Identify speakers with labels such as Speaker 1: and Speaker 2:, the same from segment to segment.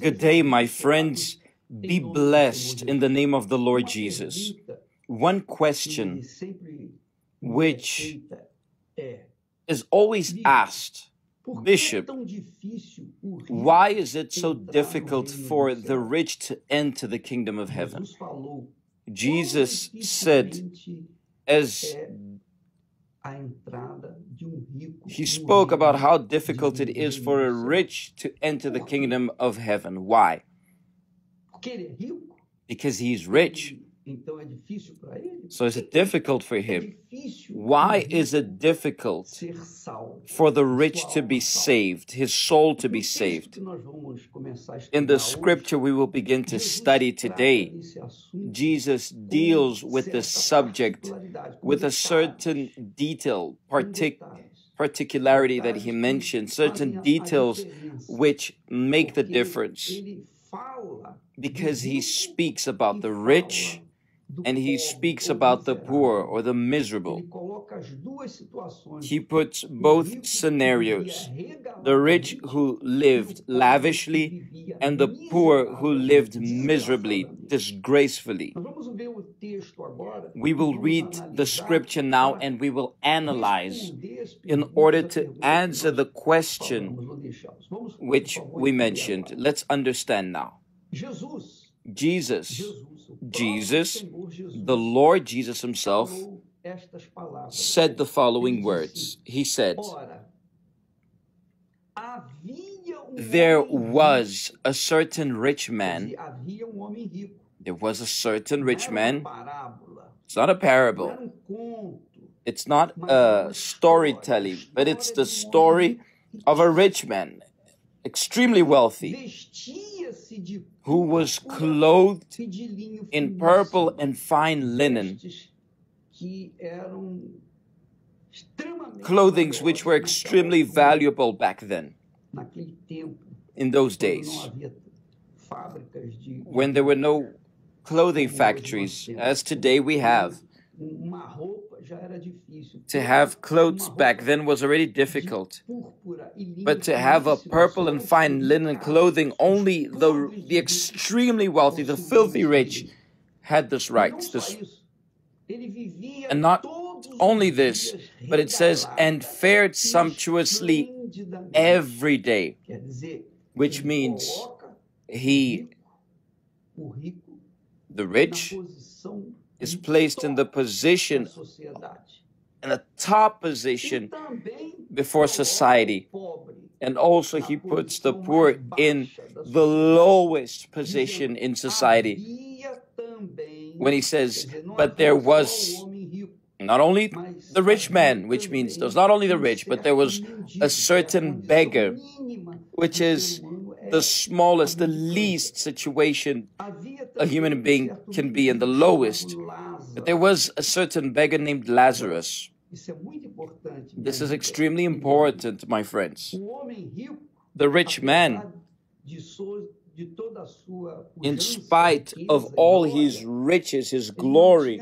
Speaker 1: Good day, my friends. Be blessed in the name of the Lord Jesus. One question which is always asked Bishop, why is it so difficult for the rich to enter the kingdom of heaven? Jesus said, as he spoke about how difficult it is for a rich to enter the kingdom of heaven. Why? Because he's rich. So is it difficult for him? Why is it difficult for the rich to be saved, his soul to be saved? In the scripture we will begin to study today, Jesus deals with this subject with a certain detail, partic- particularity that he mentioned, certain details which make the difference. Because he speaks about the rich and he speaks about the poor or the miserable. He puts both scenarios the rich who lived lavishly and the poor who lived miserably, disgracefully. We will read the scripture now and we will analyze in order to answer the question which we mentioned. Let's understand now. Jesus, Jesus, the Lord Jesus Himself, said the following words. He said, There was a certain rich man. There was a certain rich man. It's not a parable. It's not a storytelling, but it's the story of a rich man, extremely wealthy who was clothed in purple and fine linen, clothings which were extremely valuable back then, in those days, when there were no clothing factories, as today we have. To have clothes back then was already difficult. But to have a purple and fine linen clothing, only the, the extremely wealthy, the filthy rich, had this right. This, and not only this, but it says, and fared sumptuously every day, which means he, the rich, is placed in the position, in a top position before society. And also, he puts the poor in the lowest position in society. When he says, but there was not only the rich man, which means there was not only the rich, but there was a certain beggar, which is the smallest, the least situation a human being can be in, the lowest. But there was a certain beggar named Lazarus. This is extremely important, my friends. The rich man, in spite of all his riches, his glory,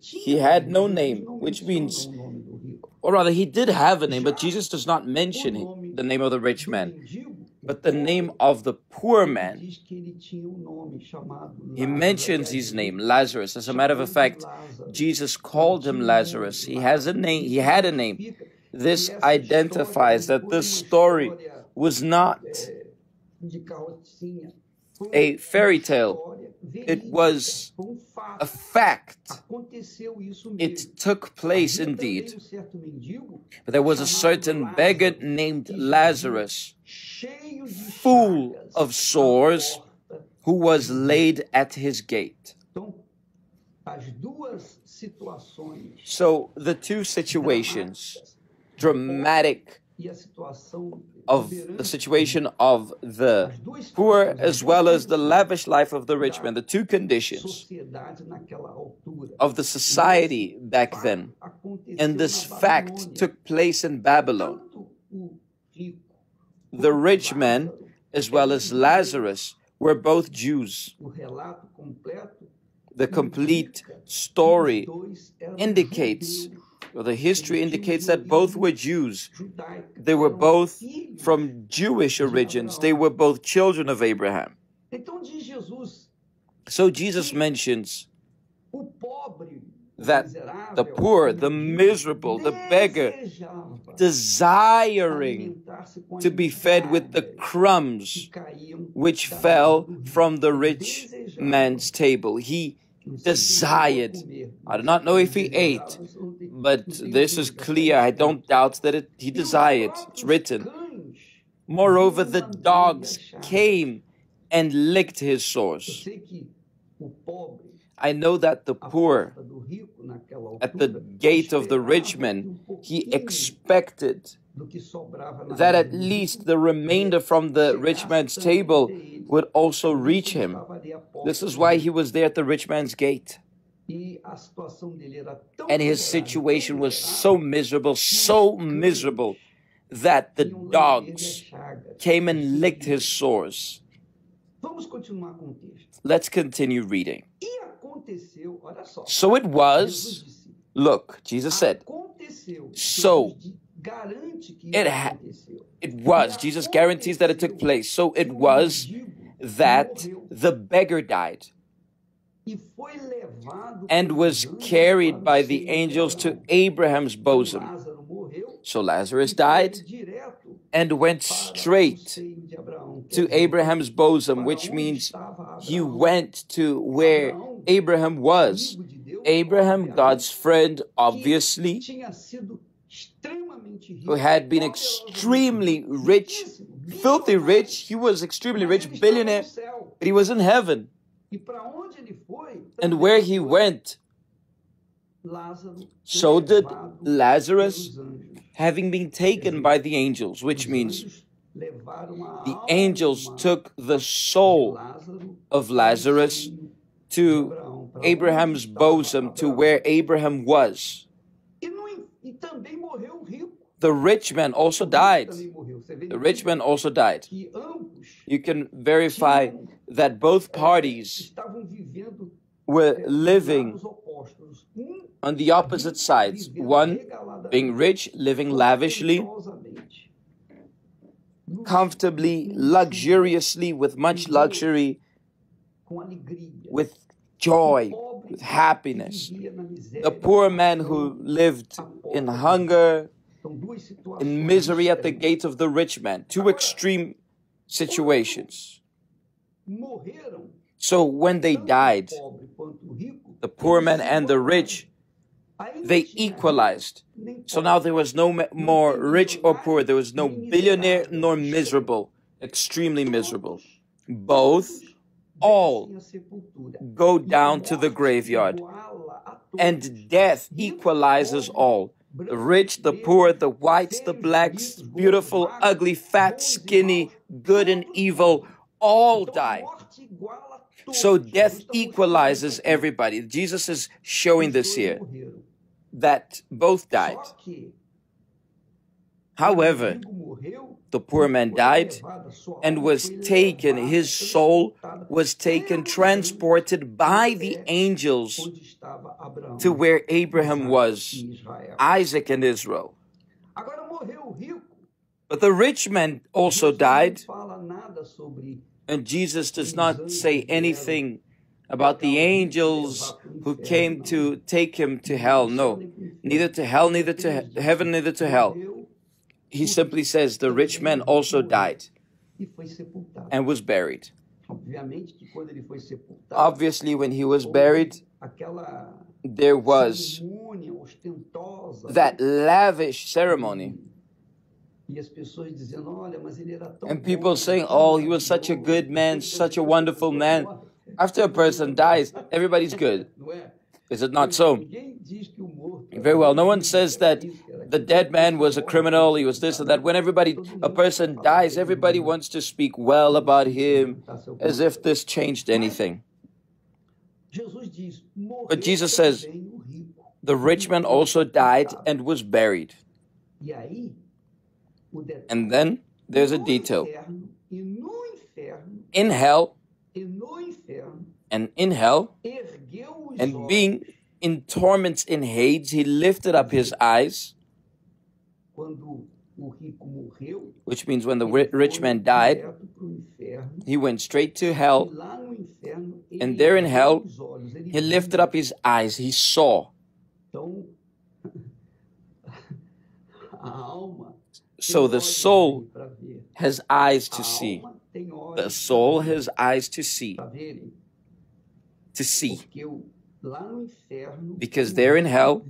Speaker 1: he had no name, which means, or rather, he did have a name, but Jesus does not mention the name of the rich man but the name of the poor man. He mentions his name, Lazarus. As a matter of fact, Jesus called him Lazarus. He has a name, he had a name. This identifies that this story was not a fairy tale. It was a fact. It took place indeed. But there was a certain beggar named Lazarus full of sores, who was laid at his gate. So the two situations, dramatic of the situation of the poor as well as the lavish life of the rich man, the two conditions of the society back then. And this fact took place in Babylon the rich man as well as Lazarus were both Jews. The complete story indicates or the history indicates that both were Jews. They were both from Jewish origins. They were both children of Abraham. So Jesus mentions that the poor, the miserable, the beggar, desiring to be fed with the crumbs which fell from the rich man's table. He desired. I do not know if he ate, but this is clear. I don't doubt that it, he desired. It's written. Moreover, the dogs came and licked his sores. I know that the poor, at the gate of the rich man, he expected that at least the remainder from the rich man's table would also reach him. This is why he was there at the rich man's gate. And his situation was so miserable, so miserable, that the dogs came and licked his sores. Let's continue reading. So it was, look, Jesus said, so it, ha- it was, Jesus guarantees that it took place. So it was that the beggar died and was carried by the angels to Abraham's bosom. So Lazarus died and went straight to Abraham's bosom, which means he went to where Abraham was. Abraham, God's friend, obviously, who had been extremely rich, filthy rich. He was extremely rich, billionaire, but he was in heaven. And where he went, so did Lazarus, having been taken by the angels, which means the angels took the soul of Lazarus to Abraham's bosom, to where Abraham was. The rich man also died. The rich man also died. You can verify that both parties were living on the opposite sides. One being rich, living lavishly, comfortably, luxuriously, with much luxury, with joy, with happiness. The poor man who lived in hunger, in misery at the gates of the rich man. Two extreme situations. So when they died, the poor man and the rich, they equalized. So now there was no more rich or poor. There was no billionaire nor miserable, extremely miserable. Both, all go down to the graveyard. And death equalizes all the rich, the poor, the whites, the blacks, beautiful, ugly, fat, skinny, good and evil, all die. So death equalizes everybody. Jesus is showing this here that both died. However, the poor man died and was taken, his soul was taken, transported by the angels to where Abraham was, Isaac and Israel. But the rich man also died, and Jesus does not say anything about the angels who came to take him to hell. No, neither to hell, neither to heaven, neither to hell. He simply says the rich man also died and was buried. Obviously, when he was buried, there was that lavish ceremony. And people saying, Oh, he was such a good man, such a wonderful man. After a person dies, everybody's good. Is it not so? Very well. No one says that the dead man was a criminal, he was this and that. When everybody, a person dies, everybody wants to speak well about him as if this changed anything. But Jesus says, the rich man also died and was buried. And then there's a detail. In hell, and in hell, and being in torments in Hades, he lifted up his eyes. Which means when the rich man died, he went straight to hell. And there in hell, he lifted up his eyes. He saw. So the soul has eyes to see. The soul has eyes to see. To see. Because there in hell,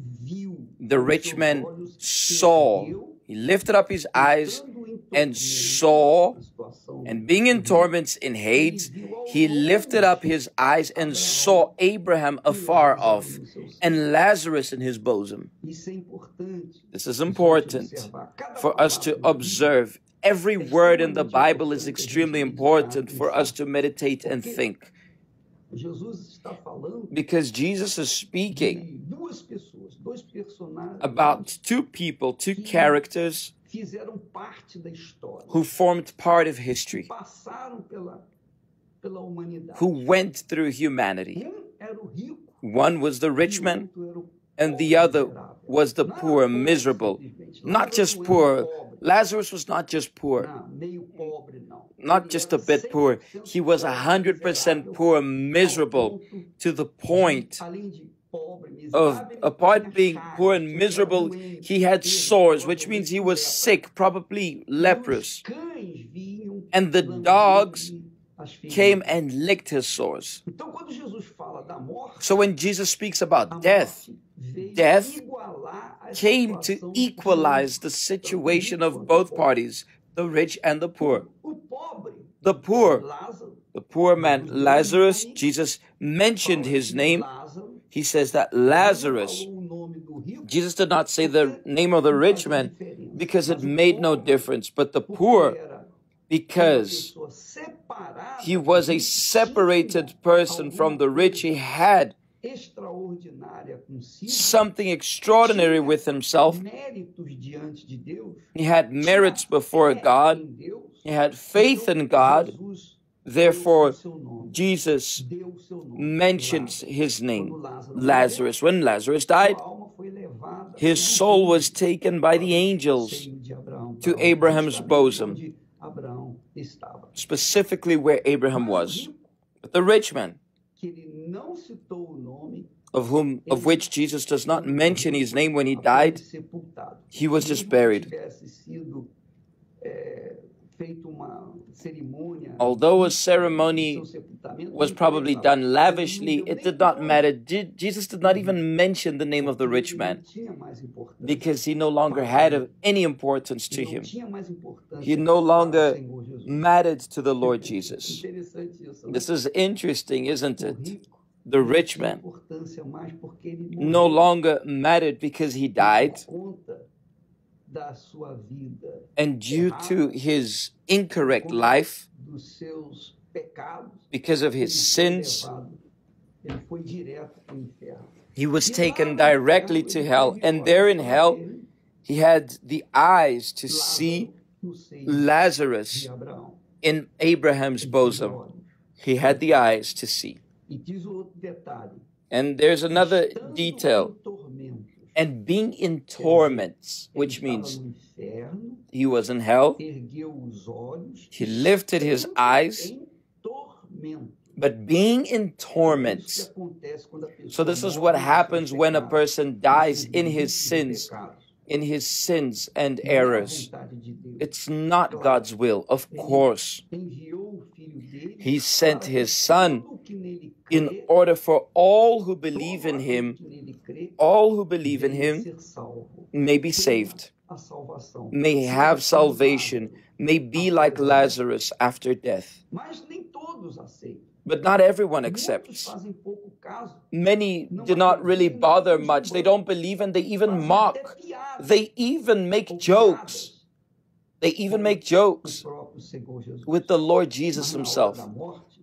Speaker 1: the rich man saw. He lifted up his eyes and saw, and being in torments in Hades, he lifted up his eyes and saw Abraham afar off and Lazarus in his bosom. This is important for us to observe. Every word in the Bible is extremely important for us to meditate and think. Because Jesus is speaking about two people, two characters who formed part of history, who went through humanity. One was the rich man, and the other was the poor, miserable. Not just poor. Lazarus was not just poor, not just a bit poor. He was a hundred percent poor, miserable, to the point of apart being poor and miserable, he had sores, which means he was sick, probably leprous. And the dogs came and licked his sores. So when Jesus speaks about death, death came to equalize the situation of both parties, the rich and the poor. The poor, the poor man Lazarus, Jesus mentioned his name. He says that Lazarus, Jesus did not say the name of the rich man because it made no difference, but the poor, because he was a separated person from the rich, he had something extraordinary with himself. He had merits before God, he had faith in God. Therefore, Jesus mentions his name, Lazarus. When Lazarus died, his soul was taken by the angels to Abraham's bosom, specifically where Abraham was. But the rich man, of whom of which Jesus does not mention his name when he died, he was just buried. Although a ceremony was probably done lavishly, it did not matter. Jesus did not even mention the name of the rich man because he no longer had any importance to him. He no longer mattered to the Lord Jesus. This is interesting, isn't it? The rich man no longer mattered because he died and due to his incorrect life, because of his sins, he was taken directly to hell. And there in hell, he had the eyes to see Lazarus in Abraham's bosom. He had the eyes to see. And there's another detail and being in torments, which means he was in hell. He lifted his eyes, but being in torments. So, this is what happens when a person dies in his sins, in his sins and errors. It's not God's will, of course. He sent his son in order for all who believe in him, all who believe in him may be saved, may have salvation, may be like Lazarus after death. But not everyone accepts. Many do not really bother much. They don't believe and they even mock. They even make jokes. They even make jokes with the Lord Jesus Himself.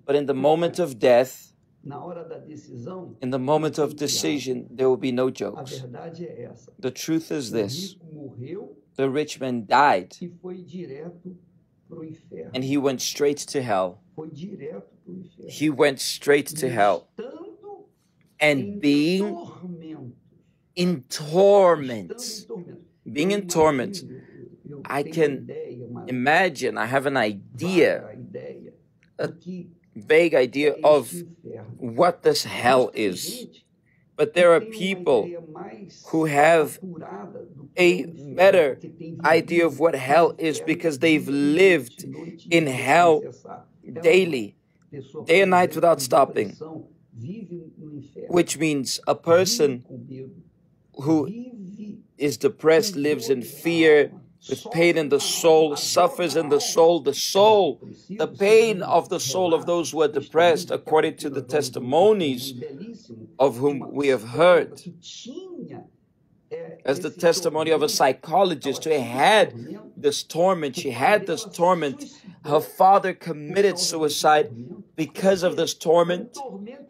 Speaker 1: But in the moment of death, in the moment of decision, there will be no jokes. The truth is this the rich man died and he went straight to hell. He went straight to hell. And being in torment. Being in torment. I can imagine, I have an idea, a vague idea of what this hell is. But there are people who have a better idea of what hell is because they've lived in hell daily, day and night without stopping. Which means a person who is depressed lives in fear, with pain in the soul, suffers in the soul. The soul, the pain of the soul of those who are depressed, according to the testimonies of whom we have heard, as the testimony of a psychologist who had this torment. She had this torment. Her father committed suicide because of this torment,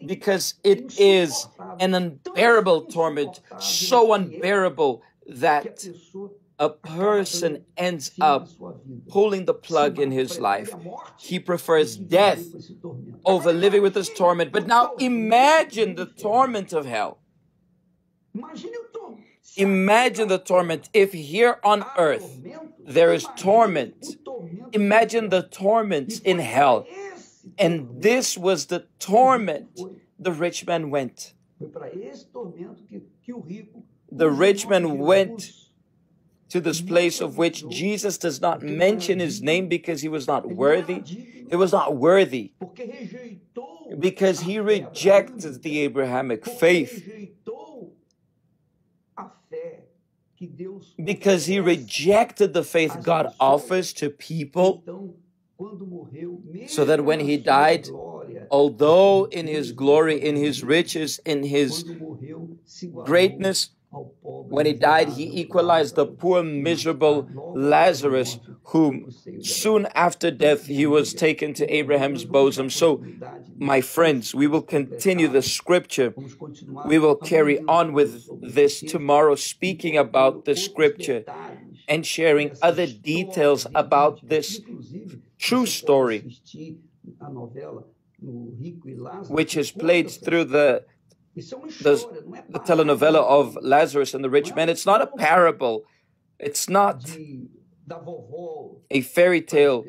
Speaker 1: because it is an unbearable torment, so unbearable that a person ends up pulling the plug in his life. He prefers death over living with this torment. But now imagine the torment of hell. Imagine the torment. If here on earth there is torment, imagine the torment in hell. And this was the torment the rich man went. The rich man went to this place of which Jesus does not mention his name because he was not worthy. He was not worthy because he rejected the Abrahamic faith. Because he rejected the faith God offers to people, so that when he died, although in his glory, in his riches, in his greatness, when he died, he equalized the poor, miserable Lazarus, whom soon after death he was taken to Abraham's bosom. So, my friends, we will continue the scripture. We will carry on with this tomorrow, speaking about the scripture and sharing other details about this true story, which is played through the the, the telenovela of Lazarus and the rich man. It's not a parable. It's not a fairy tale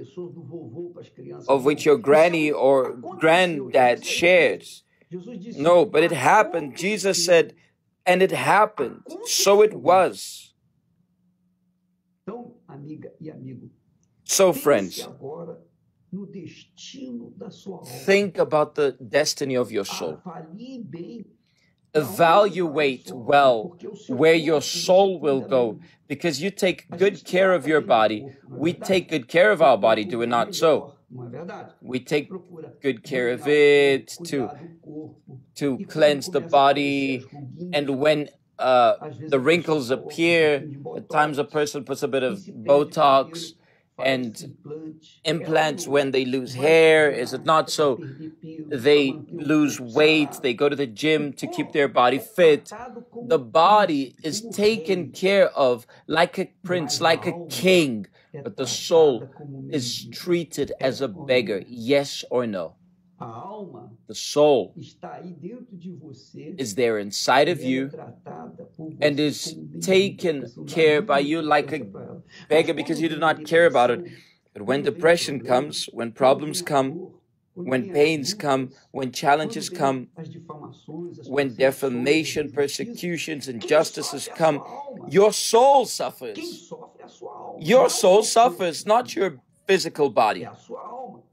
Speaker 1: of which your granny or granddad shares. No, but it happened. Jesus said, and it happened. So it was. So, friends, think about the destiny of your soul evaluate well where your soul will go because you take good care of your body. We take good care of our body, do we not so? We take good care of it to, to cleanse the body. And when uh, the wrinkles appear, at times a person puts a bit of Botox and implants when they lose hair? Is it not so? They lose weight, they go to the gym to keep their body fit. The body is taken care of like a prince, like a king, but the soul is treated as a beggar, yes or no? The soul is there inside of you and is taken care by you like a beggar because you do not care about it. But when depression comes, when problems come, when pains come, when challenges come, when defamation, persecutions, injustices come, your soul suffers. Your soul suffers, not your physical body.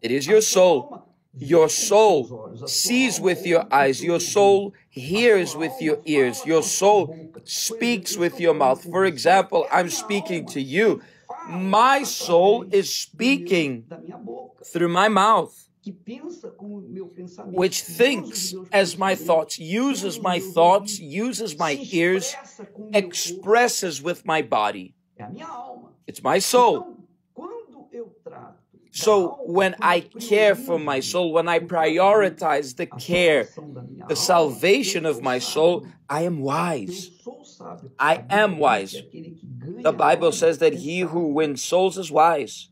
Speaker 1: It is your soul your soul sees with your eyes. Your soul hears with your ears. Your soul speaks with your mouth. For example, I'm speaking to you. My soul is speaking through my mouth, which thinks as my thoughts, uses my thoughts, uses my ears, expresses with my body. It's my soul. So when I care for my soul, when I prioritize the care, the salvation of my soul, I am wise. I am wise. The Bible says that he who wins souls is wise.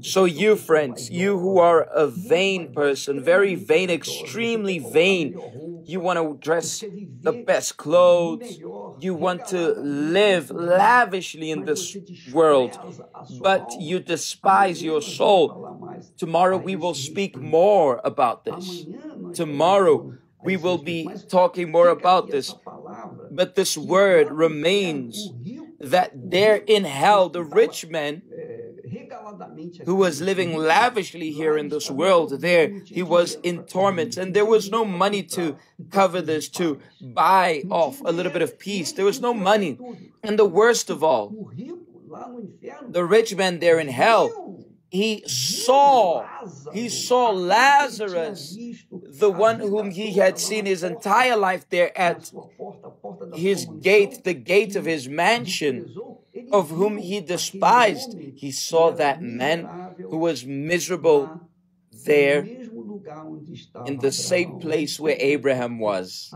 Speaker 1: So, you friends, you who are a vain person, very vain, extremely vain, You want to dress the best clothes. You want to live lavishly in this world, but you despise your soul. Tomorrow we will speak more about this. Tomorrow we will be talking more about this. But this word remains that there in hell, the rich man who was living lavishly here in this world, there he was in torment, and there was no money to cover this, to buy off a little bit of peace. There was no money. And the worst of all, the rich man there in hell, he saw, he saw Lazarus, the one whom he had seen his entire life there at his gate, the gate of his mansion of whom he despised. He saw that man who was miserable there in the same place where Abraham was.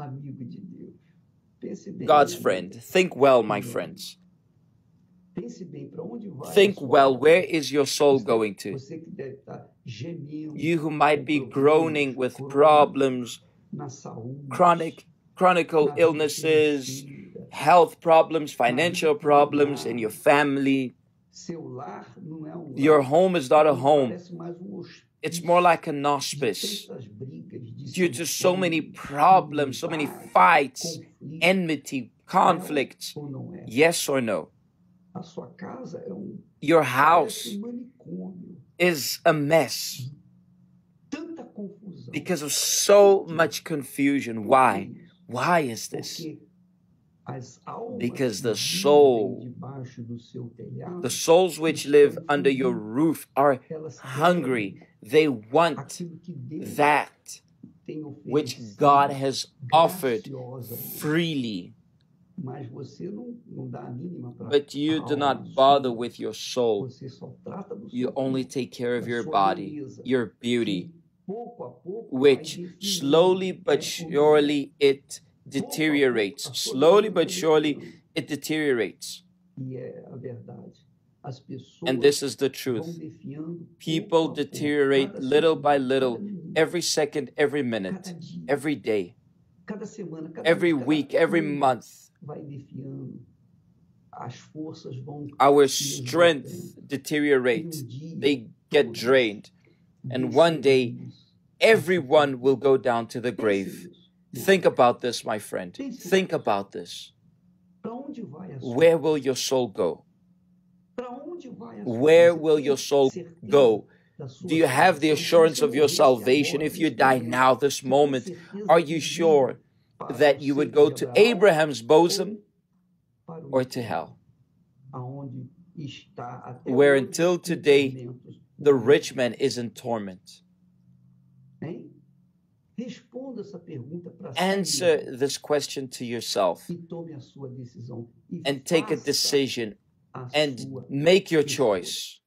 Speaker 1: God's friend. Think well, my friends. Think well, where is your soul going to? You who might be groaning with problems, chronic, chronic illnesses, health problems, financial problems in your family. Your home is not a home. It's more like an hospice due to so many problems, so many fights, enmity, conflicts. Yes or no? Your house is a mess because of so much confusion. Why? Why is this? Because the soul, the souls which live under your roof are hungry. They want that which God has offered freely. But you do not bother with your soul. You only take care of your body, your beauty, which slowly but surely it deteriorates. Slowly but surely, it deteriorates. And this is the truth. People deteriorate little by little, every second, every minute, every day, every week, every month. Our strength deteriorates, they get drained. And one day, everyone will go down to the grave. Think about this, my friend. Think about this. Where will your soul go? Where will your soul go? Do you have the assurance of your salvation if you die now, this moment? Are you sure that you would go to Abraham's bosom or to hell? Where until today the rich man is in torment. Answer this question to yourself and take a decision and make your choice.